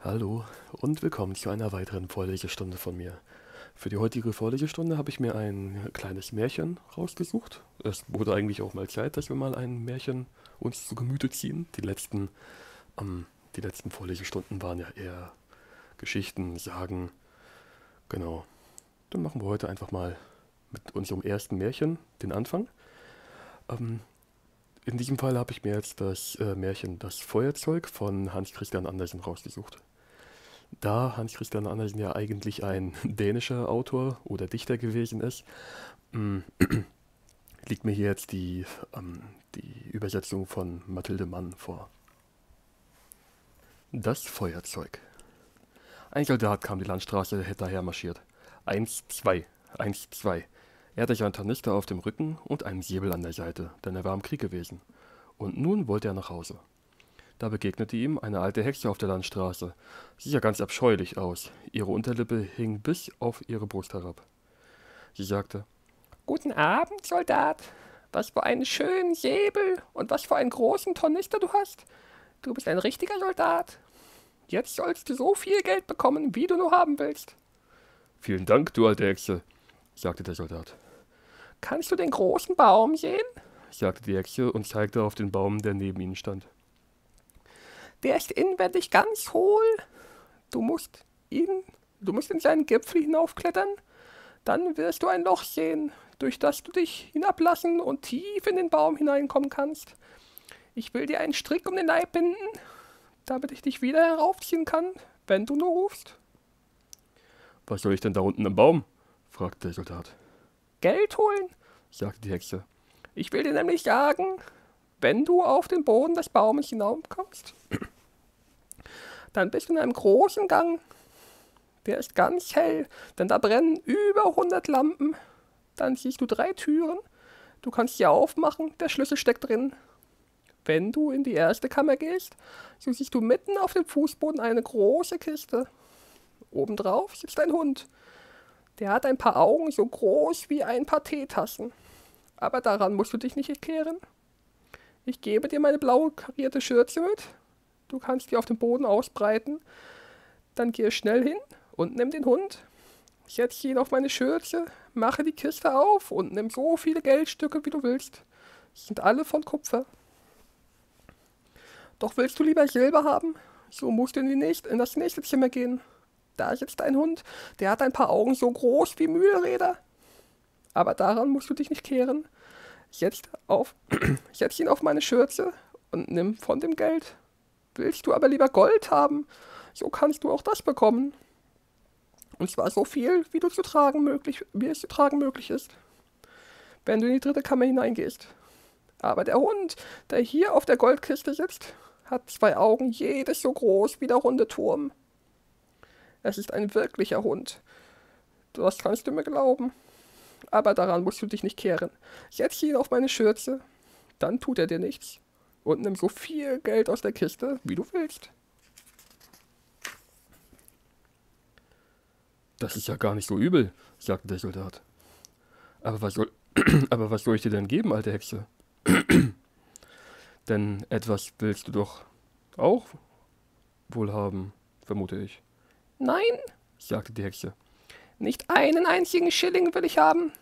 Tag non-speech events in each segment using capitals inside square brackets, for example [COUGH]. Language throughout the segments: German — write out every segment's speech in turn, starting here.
Hallo und willkommen zu einer weiteren Vorlesestunde von mir. Für die heutige Vorlesestunde habe ich mir ein kleines Märchen rausgesucht. Es wurde eigentlich auch mal Zeit, dass wir mal ein Märchen uns zu Gemüte ziehen. Die letzten, ähm, die letzten Vorlesestunden waren ja eher Geschichten, Sagen. Genau. Dann machen wir heute einfach mal mit unserem ersten Märchen den Anfang. Ähm, in diesem Fall habe ich mir jetzt das äh, Märchen Das Feuerzeug von Hans Christian Andersen rausgesucht. Da Hans Christian Andersen ja eigentlich ein [LAUGHS] dänischer Autor oder Dichter gewesen ist, mm, [CLEARS THROAT] liegt mir hier jetzt die, ähm, die Übersetzung von Mathilde Mann vor. Das Feuerzeug. Ein Soldat kam die Landstraße daher marschiert. Eins, zwei, eins, zwei. Er hatte seinen Tornister auf dem Rücken und einen Säbel an der Seite, denn er war im Krieg gewesen. Und nun wollte er nach Hause. Da begegnete ihm eine alte Hexe auf der Landstraße. Sie sah ganz abscheulich aus. Ihre Unterlippe hing bis auf ihre Brust herab. Sie sagte, Guten Abend, Soldat. Was für einen schönen Säbel und was für einen großen Tornister du hast. Du bist ein richtiger Soldat. Jetzt sollst du so viel Geld bekommen, wie du nur haben willst. Vielen Dank, du alte Hexe, sagte der Soldat. Kannst du den großen Baum sehen? sagte die Hexe und zeigte auf den Baum, der neben ihnen stand. Der ist inwendig ganz hohl. Du musst ihn, du musst in seinen Gipfel hinaufklettern. Dann wirst du ein Loch sehen, durch das du dich hinablassen und tief in den Baum hineinkommen kannst. Ich will dir einen Strick um den Leib binden, damit ich dich wieder heraufziehen kann, wenn du nur rufst. Was soll ich denn da unten im Baum? fragte der Soldat. Geld holen, sagte die Hexe. Ich will dir nämlich sagen, wenn du auf den Boden des Baumes hinaufkommst, [CLEARS THROAT] dann bist du in einem großen Gang. Der ist ganz hell, denn da brennen über 100 Lampen. Dann siehst du drei Türen. Du kannst sie aufmachen, der Schlüssel steckt drin. Wenn du in die erste Kammer gehst, so siehst du mitten auf dem Fußboden eine große Kiste. Obendrauf sitzt ein Hund. Der hat ein paar Augen so groß wie ein paar Teetassen. Aber daran musst du dich nicht kehren. Ich gebe dir meine blaue karierte Schürze mit. Du kannst die auf dem Boden ausbreiten. Dann gehe schnell hin und nimm den Hund. Setz ihn auf meine Schürze, mache die Kiste auf und nimm so viele Geldstücke, wie du willst. Sie sind alle von Kupfer. Doch willst du lieber Silber haben? So musst du nächste, in das nächste Zimmer gehen. Da sitzt ein Hund, der hat ein paar Augen so groß wie Mühlräder. Aber daran musst du dich nicht kehren. Setz, auf, [CLEARS THROAT] setz ihn auf meine Schürze und nimm von dem Geld. Willst du aber lieber Gold haben, so kannst du auch das bekommen. Und zwar so viel, wie du zu tragen möglich, wie es zu tragen möglich ist. Wenn du in die dritte Kammer hineingehst. Aber der Hund, der hier auf der Goldkiste sitzt, hat zwei Augen, jedes so groß wie der runde Turm. Es ist ein wirklicher Hund. Das kannst du mir glauben. Aber daran musst du dich nicht kehren. Setz ihn auf meine Schürze, dann tut er dir nichts. Und nimm so viel Geld aus der Kiste, wie du willst. Das ist ja gar nicht so übel, sagte der Soldat. Aber was soll, [CLEARS THROAT] aber was soll ich dir denn geben, alte Hexe? [CLEARS THROAT] denn etwas willst du doch auch wohl haben, vermute ich. Nein, sagte die Hexe. Nicht einen einzigen Schilling will ich haben.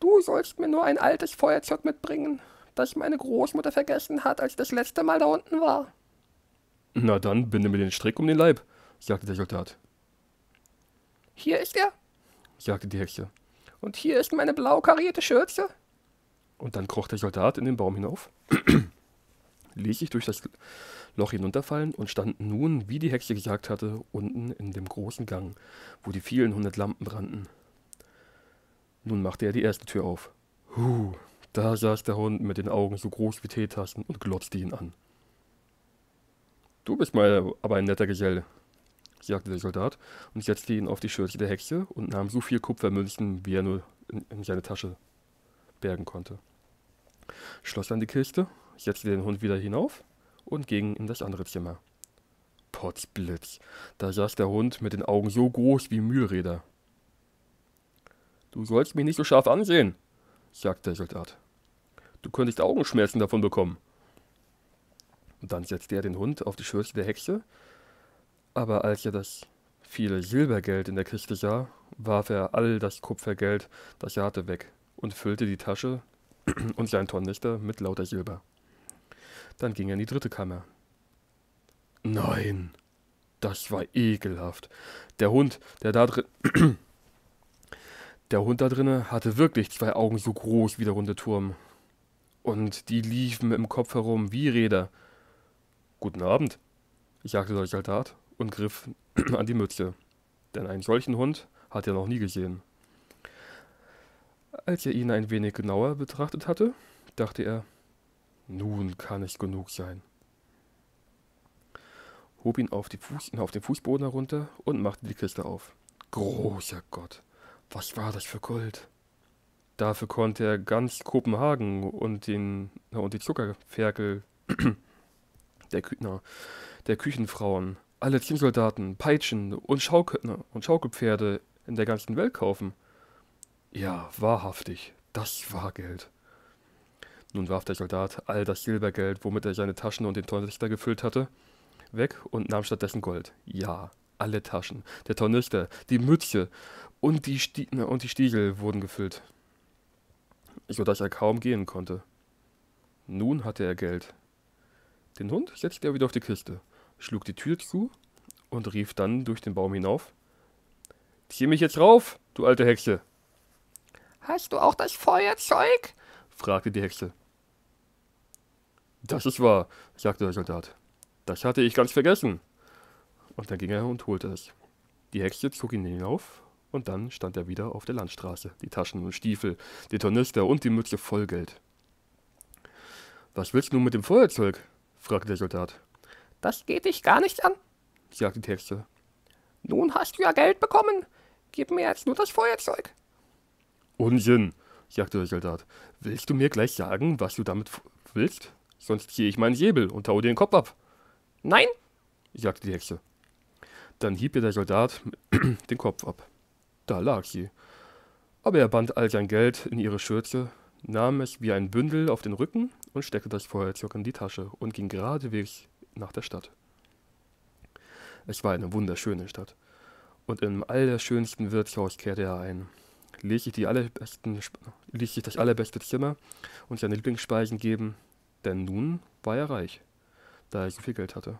Du sollst mir nur ein altes Feuerzeug mitbringen, das meine Großmutter vergessen hat, als das letzte Mal da unten war. Na dann, binde mir den Strick um den Leib, sagte der Soldat. Hier ist er, sagte die Hexe. Und hier ist meine blau karierte Schürze. Und dann kroch der Soldat in den Baum hinauf, [CLEARS THROAT] ließ sich durch das Loch hinunterfallen und stand nun, wie die Hexe gesagt hatte, unten in dem großen Gang, wo die vielen hundert Lampen brannten. Nun machte er die erste Tür auf. Huh, da saß der Hund mit den Augen so groß wie Teetassen und glotzte ihn an. Du bist mal aber ein netter Gesell, sagte der Soldat und setzte ihn auf die Schürze der Hexe und nahm so viel Kupfermünzen, wie er nur in, in seine Tasche bergen konnte. Schloss dann die Kiste, setzte den Hund wieder hinauf und ging in das andere Zimmer. Potzblitz, da saß der Hund mit den Augen so groß wie Mühlräder. Du sollst mich nicht so scharf ansehen, sagte der Soldat. Du könntest Augenschmerzen davon bekommen. Und dann setzte er den Hund auf die Schürze der Hexe, Aber als er das viele Silbergeld in der Kiste sah, warf er all das Kupfergeld, das er hatte, weg und füllte die Tasche [CLEARS THROAT] und seinen Tornister mit lauter Silber. Dann ging er in die dritte Kammer. Nein, das war ekelhaft. Der Hund, der da drin. [CLEARS THROAT] der Hund da drinnen hatte wirklich zwei Augen so groß wie der runde Turm. Und die liefen im Kopf herum wie Räder. Guten Abend, sagte der Soldat und griff [CLEARS THROAT] an die Mütze. Denn einen solchen Hund hat er noch nie gesehen. Als er ihn ein wenig genauer betrachtet hatte, dachte er, nun kann es genug sein. Hob ihn auf, Fuß, auf den Fußboden herunter und machte die Kiste auf. Großer Gott, was war das für Gold? Dafür konnte er ganz Kopenhagen und, den, und die Zuckerferkel [CLEARS THROAT] der, Kü na, der Küchenfrauen, alle Zinnsoldaten, Peitschen und, Schaukel, und Schaukelpferde in der ganzen Welt kaufen. Ja, wahrhaftig, das war Geld. Nun warf der Soldat all das Silbergeld, womit er seine Taschen und den Tornister gefüllt hatte, weg und nahm stattdessen Gold. Ja, alle Taschen, der Tornister, die Mütze und die, Sti und die Stiegel wurden gefüllt, so dass er kaum gehen konnte. Nun hatte er Geld. Den Hund setzte er wieder auf die Kiste, schlug die Tür zu und rief dann durch den Baum hinauf. Zieh mich jetzt rauf, du alte Hexe. Hast du auch das Feuerzeug? fragte die Hexe. Das ist wahr, sagte der Soldat. Das hatte ich ganz vergessen. Und dann ging er und holte es. Die Hexe zog ihn hinauf und dann stand er wieder auf der Landstraße, die Taschen und Stiefel, die Tornister und die Mütze voll Geld. Was willst du nun mit dem Feuerzeug? fragte der Soldat. Das geht dich gar nichts an, sagte die Hexe. Nun hast du ja Geld bekommen. Gib mir jetzt nur das Feuerzeug. Unsinn, sagte der Soldat. Willst du mir gleich sagen, was du damit willst? Sonst ziehe ich meinen Säbel und hau dir den Kopf ab. Nein, sagte die Hexe. Dann hieb ihr der Soldat [CLEARS THROAT] den Kopf ab. Da lag sie. Aber er band all sein Geld in ihre Schürze, nahm es wie ein Bündel auf den Rücken und steckte das Feuerzeug in die Tasche und ging geradewegs nach der Stadt. Es war eine wunderschöne Stadt. Und im allerschönsten Wirtshaus kehrte er ein ließ sich, ließ sich das allerbeste Zimmer und seine Lieblingsspeisen geben, denn nun war er reich, da er so viel Geld hatte.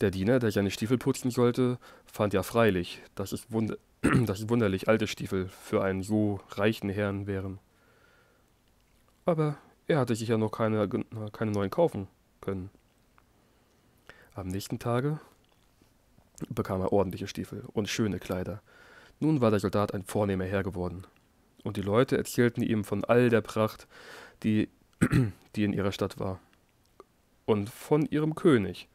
Der Diener, der seine Stiefel putzen sollte, fand ja freilich, dass es, wund [CLEARS THROAT] dass es wunderlich alte Stiefel für einen so reichen Herrn wären. Aber er hatte sich ja noch keine, keine neuen kaufen können. Am nächsten Tage bekam er ordentliche Stiefel und schöne Kleider, nun war der Soldat ein vornehmer Herr geworden. Und die Leute erzählten ihm von all der Pracht, die, [CLEARS THROAT] die in ihrer Stadt war. Und von ihrem König.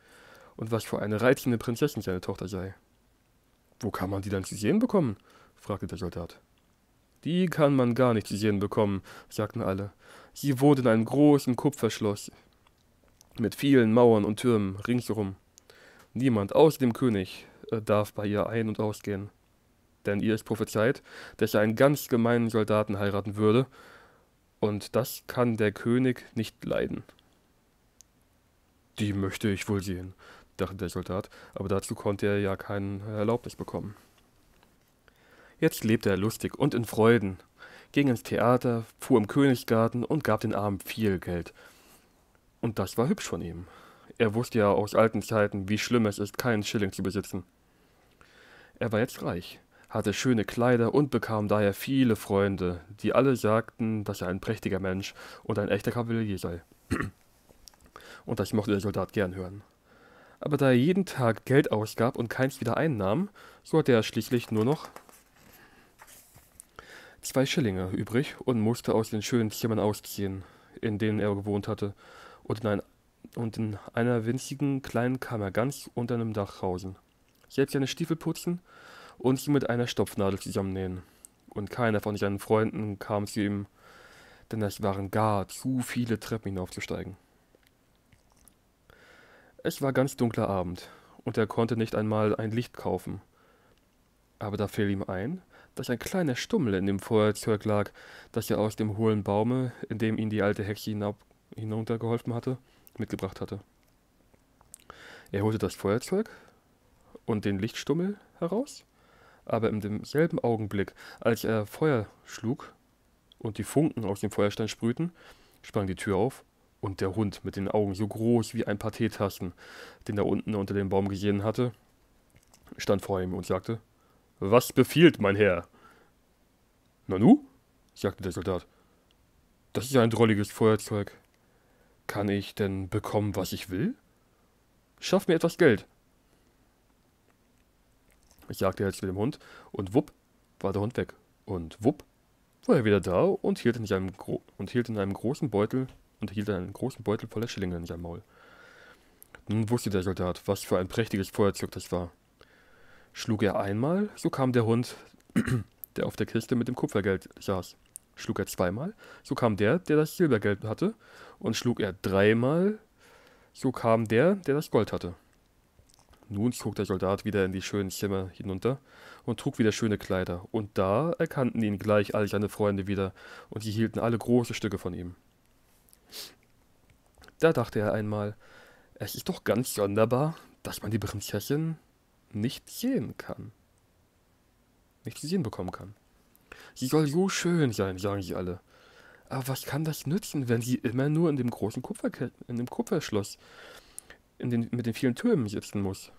Und was für eine reizende Prinzessin seine Tochter sei. Wo kann man die dann zu sehen bekommen? fragte der Soldat. Die kann man gar nicht zu sehen bekommen, sagten alle. Sie wohnt in einem großen Kupferschloss mit vielen Mauern und Türmen ringsherum. Niemand außer dem König äh, darf bei ihr ein- und ausgehen denn ihr ist prophezeit, dass er einen ganz gemeinen Soldaten heiraten würde, und das kann der König nicht leiden. Die möchte ich wohl sehen, dachte der Soldat, aber dazu konnte er ja keine Erlaubnis bekommen. Jetzt lebte er lustig und in Freuden, ging ins Theater, fuhr im Königsgarten und gab den Armen viel Geld. Und das war hübsch von ihm. Er wusste ja aus alten Zeiten, wie schlimm es ist, keinen Schilling zu besitzen. Er war jetzt reich, hatte schöne Kleider und bekam daher viele Freunde, die alle sagten, dass er ein prächtiger Mensch und ein echter Kavalier sei. [CLEARS THROAT] Und das mochte der Soldat gern hören. Aber da er jeden Tag Geld ausgab und keins wieder einnahm, so hatte er schließlich nur noch zwei Schillinge übrig und musste aus den schönen Zimmern ausziehen, in denen er gewohnt hatte, und in, ein, und in einer winzigen kleinen Kammer ganz unter einem Dach hausen. Selbst seine Stiefel putzen und sie mit einer Stopfnadel zusammennähen. Und keiner von seinen Freunden kam zu ihm, denn es waren gar zu viele Treppen hinaufzusteigen. Es war ganz dunkler Abend, und er konnte nicht einmal ein Licht kaufen. Aber da fiel ihm ein, dass ein kleiner Stummel in dem Feuerzeug lag, das er aus dem hohlen Baume, in dem ihn die alte Hexe hinab, hinuntergeholfen hatte, mitgebracht hatte. Er holte das Feuerzeug und den Lichtstummel heraus, aber in demselben Augenblick, als er Feuer schlug und die Funken aus dem Feuerstein sprühten, sprang die Tür auf und der Hund mit den Augen so groß wie ein paar Teetassen, den er unten unter dem Baum gesehen hatte, stand vor ihm und sagte, Was befiehlt, mein Herr? Nanu? sagte der Soldat. Das ist ein drolliges Feuerzeug. Kann ich denn bekommen, was ich will? Schaff mir etwas Geld. Sagte er zu dem Hund, und wupp war der Hund weg. Und wupp war er wieder da und hielt in, seinem Gro und hielt in einem großen Beutel und hielt einen großen Beutel voller Schillinge in seinem Maul. Nun wusste der Soldat, was für ein prächtiges Feuerzeug das war. Schlug er einmal, so kam der Hund, [CLEARS THROAT] der auf der Kiste mit dem Kupfergeld saß. Schlug er zweimal, so kam der, der das Silbergeld hatte, und schlug er dreimal, so kam der, der das Gold hatte. Nun zog der Soldat wieder in die schönen Zimmer hinunter und trug wieder schöne Kleider, und da erkannten ihn gleich all seine Freunde wieder, und sie hielten alle große Stücke von ihm. Da dachte er einmal, es ist doch ganz sonderbar, dass man die Prinzessin nicht sehen kann. Nicht zu sehen bekommen kann. Sie soll so schön sein, sagen sie alle. Aber was kann das nützen, wenn sie immer nur in dem großen Kupferke in dem Kupferschloss in den, mit den vielen Türmen sitzen muss?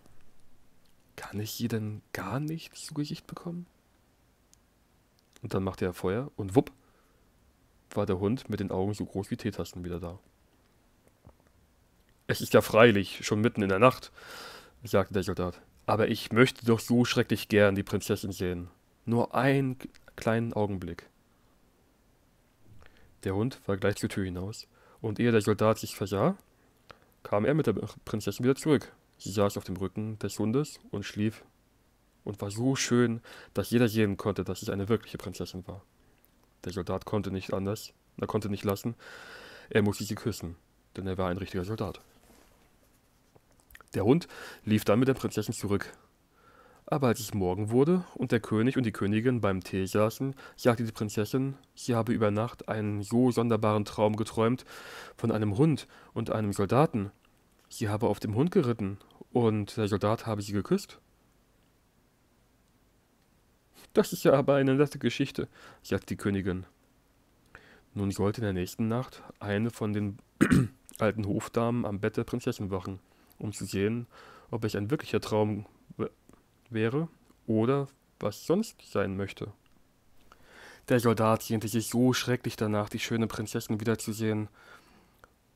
Kann ich sie denn gar nicht zu Gesicht bekommen? Und dann machte er Feuer und wupp war der Hund mit den Augen so groß wie Teetassen wieder da. Es ist ja freilich schon mitten in der Nacht, sagte der Soldat. Aber ich möchte doch so schrecklich gern die Prinzessin sehen. Nur einen kleinen Augenblick. Der Hund war gleich zur Tür hinaus, und ehe der Soldat sich versah, kam er mit der Prinzessin wieder zurück. Sie saß auf dem Rücken des Hundes und schlief und war so schön, dass jeder sehen konnte, dass es eine wirkliche Prinzessin war. Der Soldat konnte nicht anders, er konnte nicht lassen, er musste sie küssen, denn er war ein richtiger Soldat. Der Hund lief dann mit der Prinzessin zurück. Aber als es Morgen wurde und der König und die Königin beim Tee saßen, sagte die Prinzessin, sie habe über Nacht einen so sonderbaren Traum geträumt von einem Hund und einem Soldaten. Sie habe auf dem Hund geritten und der Soldat habe sie geküsst. Das ist ja aber eine nette Geschichte, sagte die Königin. Nun sollte in der nächsten Nacht eine von den [CLEARS THROAT] alten Hofdamen am Bett der Prinzessin wachen um zu sehen, ob es ein wirklicher Traum wäre oder was sonst sein möchte. Der Soldat sehnte sich so schrecklich danach, die schöne Prinzessin wiederzusehen.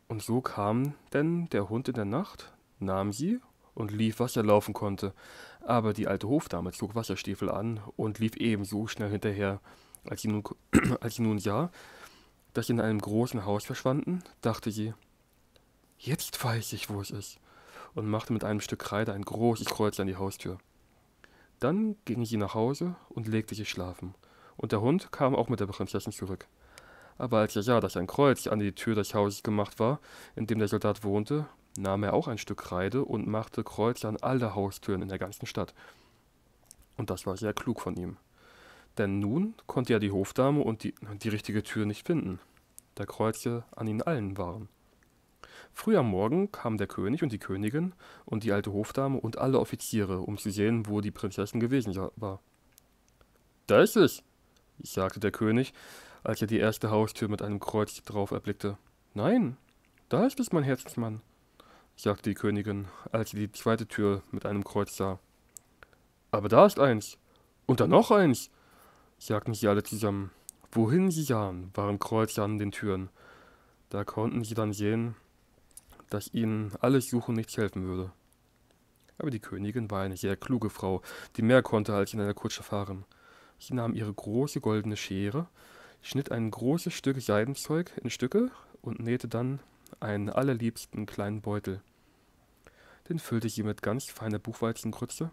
Und so kam denn der Hund in der Nacht, nahm sie und lief, was er laufen konnte. Aber die alte Hofdame zog Wasserstiefel an und lief ebenso schnell hinterher. Als sie nun, [CLEARS THROAT] als sie nun sah, dass sie in einem großen Haus verschwanden, dachte sie, jetzt weiß ich, wo es ist und machte mit einem Stück Kreide ein großes Kreuz an die Haustür. Dann ging sie nach Hause und legte sich schlafen, und der Hund kam auch mit der Prinzessin zurück. Aber als er sah, dass ein Kreuz an die Tür des Hauses gemacht war, in dem der Soldat wohnte, nahm er auch ein Stück Kreide und machte Kreuze an alle Haustüren in der ganzen Stadt. Und das war sehr klug von ihm. Denn nun konnte er die Hofdame und die, die richtige Tür nicht finden, da Kreuze an ihnen allen waren. Früh am Morgen kamen der König und die Königin und die alte Hofdame und alle Offiziere, um zu sehen, wo die Prinzessin gewesen war. Da ist es, sagte der König, als er die erste Haustür mit einem Kreuz drauf erblickte. Nein, da ist es, mein Herzensmann, sagte die Königin, als sie die zweite Tür mit einem Kreuz sah. Aber da ist eins. Und da noch eins, sagten sie alle zusammen. Wohin sie sahen, waren Kreuze an den Türen. Da konnten sie dann sehen, dass ihnen alles Suchen nichts helfen würde. Aber die Königin war eine sehr kluge Frau, die mehr konnte als in einer Kutsche fahren. Sie nahm ihre große goldene Schere, schnitt ein großes Stück Seidenzeug in Stücke und nähte dann einen allerliebsten kleinen Beutel. Den füllte sie mit ganz feiner Buchweizengrütze,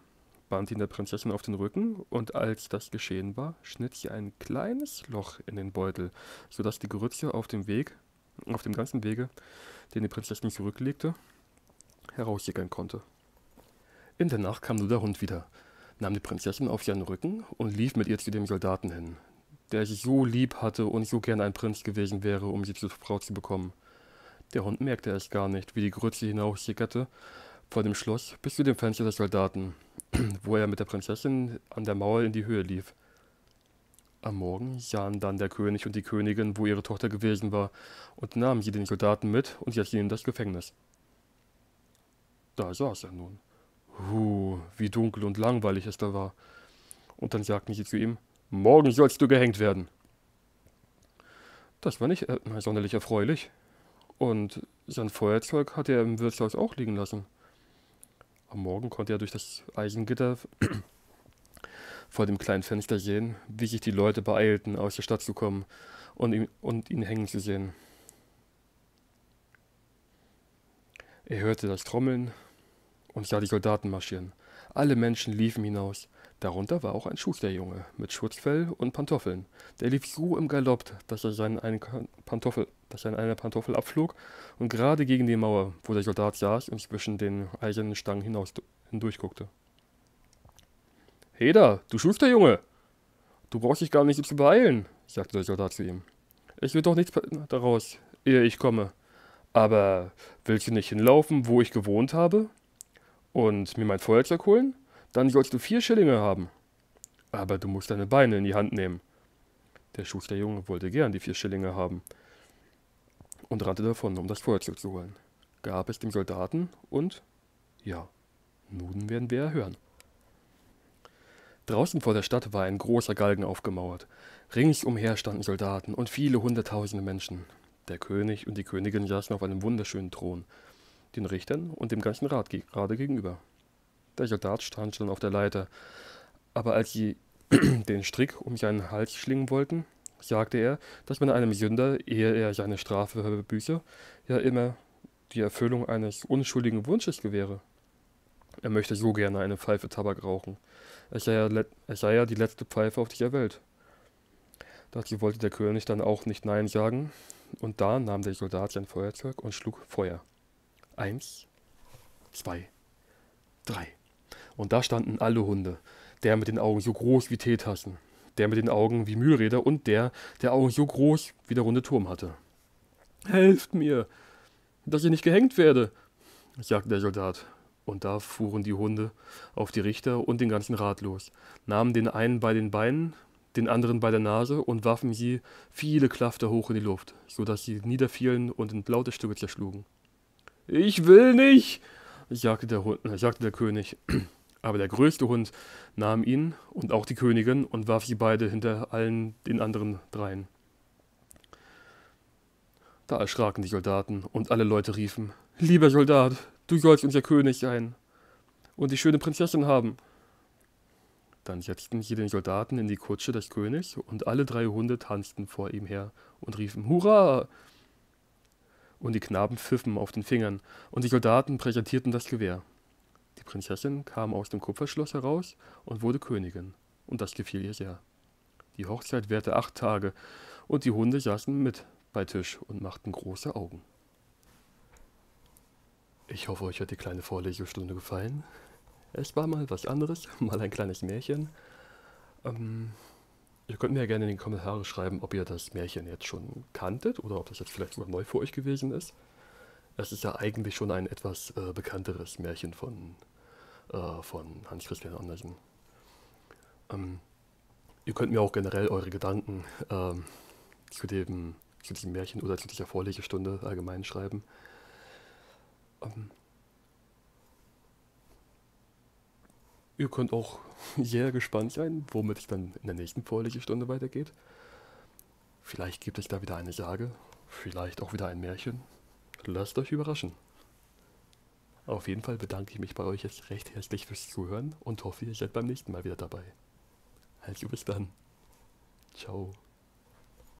band ihn der Prinzessin auf den Rücken, und als das geschehen war, schnitt sie ein kleines Loch in den Beutel, so dass die Grütze auf dem Weg, auf dem ganzen Wege den die Prinzessin zurücklegte, heraussickern konnte. In der Nacht kam nur der Hund wieder, nahm die Prinzessin auf seinen Rücken und lief mit ihr zu dem Soldaten hin, der sich so lieb hatte und so gern ein Prinz gewesen wäre, um sie zur Frau zu bekommen. Der Hund merkte es gar nicht, wie die Grütze hinaussickerte, vor dem Schloss bis zu dem Fenster des Soldaten, [CLEARS THROAT] wo er mit der Prinzessin an der Mauer in die Höhe lief. Am Morgen sahen dann der König und die Königin, wo ihre Tochter gewesen war, und nahmen sie den Soldaten mit und setzten ihn in das Gefängnis. Da saß er nun. Huh, wie dunkel und langweilig es da war. Und dann sagten sie zu ihm, Morgen sollst du gehängt werden. Das war nicht äh, sonderlich erfreulich. Und sein Feuerzeug hatte er im Wirtshaus auch liegen lassen. Am Morgen konnte er durch das Eisengitter [CLEARS THROAT] vor dem kleinen Fenster sehen, wie sich die Leute beeilten, aus der Stadt zu kommen und ihn, und ihn hängen zu sehen. Er hörte das Trommeln und sah die Soldaten marschieren. Alle Menschen liefen hinaus. Darunter war auch ein Schusterjunge mit Schutzfell und Pantoffeln. Der lief so im Galopp, dass er seinen einen Pantoffel, dass er eine Pantoffel abflog und gerade gegen die Mauer, wo der Soldat saß und zwischen den eisernen Stangen hinaus hindurchguckte. Heda, du Schusterjunge! Du brauchst dich gar nicht so zu beeilen, sagte der Soldat zu ihm. Es wird doch nichts daraus, ehe ich komme. Aber willst du nicht hinlaufen, wo ich gewohnt habe? Und mir mein Feuerzeug holen? Dann sollst du vier Schillinge haben. Aber du musst deine Beine in die Hand nehmen. Der Schusterjunge wollte gern die vier Schillinge haben und rannte davon, um das Feuerzeug zu holen. Gab es dem Soldaten und ja, nun werden wir hören. Draußen vor der Stadt war ein großer Galgen aufgemauert. Ringsumher standen Soldaten und viele hunderttausende Menschen. Der König und die Königin saßen auf einem wunderschönen Thron, den Richtern und dem ganzen Rat gerade gegenüber. Der Soldat stand schon auf der Leiter, aber als sie [CLEARS THROAT] den Strick um seinen Hals schlingen wollten, sagte er, dass man einem Sünder, ehe er seine Strafe verbüße, ja immer die Erfüllung eines unschuldigen Wunsches gewähre. Er möchte so gerne eine Pfeife Tabak rauchen. Es sei, ja, es sei ja die letzte Pfeife auf dieser Welt. Dazu wollte der König dann auch nicht Nein sagen, und da nahm der Soldat sein Feuerzeug und schlug Feuer. Eins, zwei, drei. Und da standen alle Hunde, der mit den Augen so groß wie Teetassen, der mit den Augen wie Mühlräder und der, der Augen so groß wie der runde Turm hatte. Helft mir, dass ich nicht gehängt werde, sagte der Soldat. Und da fuhren die Hunde auf die Richter und den ganzen Rat los, nahmen den einen bei den Beinen, den anderen bei der Nase und warfen sie viele Klafter hoch in die Luft, so dass sie niederfielen und in laute Stücke zerschlugen. Ich will nicht, sagte der, Hund, sagte der König. [CLEARS THROAT] Aber der größte Hund nahm ihn und auch die Königin und warf sie beide hinter allen den anderen dreien. Da erschraken die Soldaten und alle Leute riefen, Lieber Soldat, du sollst unser König sein und die schöne Prinzessin haben. Dann setzten sie den Soldaten in die Kutsche des Königs und alle drei Hunde tanzten vor ihm her und riefen Hurra! Und die Knaben pfiffen auf den Fingern und die Soldaten präsentierten das Gewehr. Die Prinzessin kam aus dem Kupferschloss heraus und wurde Königin, und das gefiel ihr sehr. Die Hochzeit währte acht Tage, und die Hunde saßen mit bei Tisch und machten große Augen. Ich hoffe, euch hat die kleine Vorlesestunde gefallen. Es war mal was anderes, [LAUGHS] mal ein kleines Märchen. Ähm, ihr könnt mir ja gerne in die Kommentare schreiben, ob ihr das Märchen jetzt schon kanntet oder ob das jetzt vielleicht sogar neu für euch gewesen ist. Es ist ja eigentlich schon ein etwas äh, bekannteres Märchen von äh, von Hans Christian Andersen. Ähm, ihr könnt mir auch generell eure Gedanken ähm, zu, dem, zu diesem Märchen oder zu dieser Vorlegestunde allgemein schreiben. Ähm, ihr könnt auch [LAUGHS] sehr gespannt sein, womit es dann in der nächsten Vorlegestunde weitergeht. Vielleicht gibt es da wieder eine Sage, vielleicht auch wieder ein Märchen. Lasst euch überraschen. Auf jeden Fall bedanke ich mich bei euch jetzt recht herzlich fürs Zuhören und hoffe, ihr seid beim nächsten Mal wieder dabei. Also bis dann. Ciao.